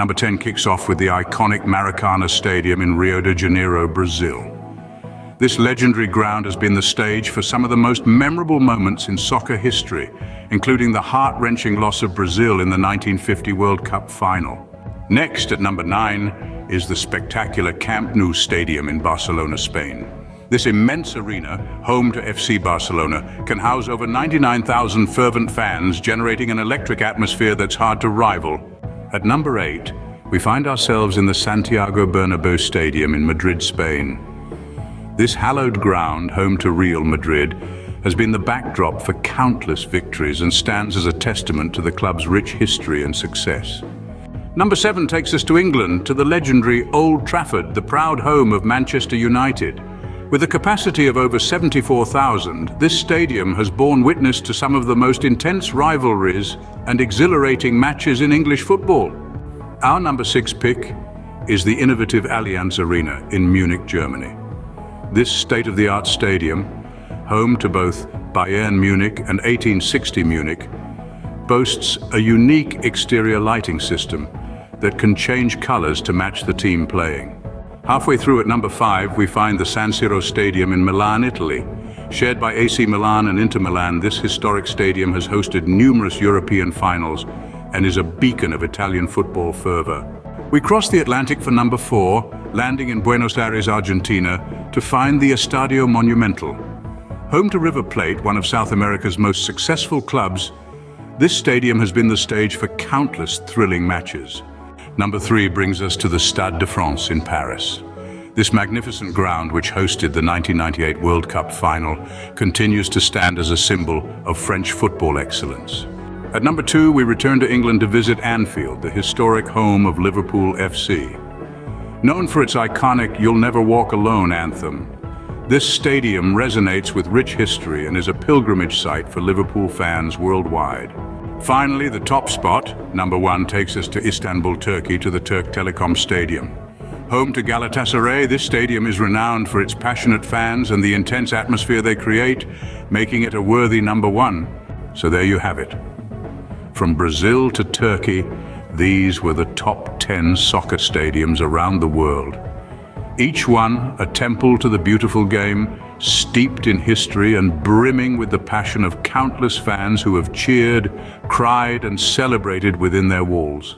Number 10 kicks off with the iconic Maracana Stadium in Rio de Janeiro, Brazil. This legendary ground has been the stage for some of the most memorable moments in soccer history, including the heart-wrenching loss of Brazil in the 1950 World Cup final. Next, at number 9, is the spectacular Camp Nou Stadium in Barcelona, Spain. This immense arena, home to FC Barcelona, can house over 99,000 fervent fans, generating an electric atmosphere that's hard to rival. At number 8, we find ourselves in the Santiago Bernabeu Stadium in Madrid, Spain. This hallowed ground, home to Real Madrid, has been the backdrop for countless victories and stands as a testament to the club's rich history and success. Number seven takes us to England, to the legendary Old Trafford, the proud home of Manchester United. With a capacity of over 74,000, this stadium has borne witness to some of the most intense rivalries and exhilarating matches in English football. Our number six pick is the innovative Allianz Arena in Munich, Germany. This state-of-the-art stadium, home to both Bayern Munich and 1860 Munich, boasts a unique exterior lighting system that can change colors to match the team playing. Halfway through at number five, we find the San Siro Stadium in Milan, Italy. Shared by AC Milan and Inter Milan, this historic stadium has hosted numerous European finals and is a beacon of Italian football fervor. We cross the Atlantic for number four, landing in Buenos Aires, Argentina, to find the Estadio Monumental. Home to River Plate, one of South America's most successful clubs, this stadium has been the stage for countless thrilling matches. Number three brings us to the Stade de France in Paris. This magnificent ground, which hosted the 1998 World Cup final, continues to stand as a symbol of French football excellence. At number two, we return to England to visit Anfield, the historic home of Liverpool FC. Known for its iconic You'll Never Walk Alone anthem, this stadium resonates with rich history and is a pilgrimage site for Liverpool fans worldwide. Finally, the top spot, number one, takes us to Istanbul, Turkey, to the Turk Telekom Stadium. Home to Galatasaray, this stadium is renowned for its passionate fans and the intense atmosphere they create, making it a worthy number one. So there you have it. From Brazil to Turkey, these were the top 10 soccer stadiums around the world. Each one a temple to the beautiful game, steeped in history and brimming with the passion of countless fans who have cheered, cried and celebrated within their walls.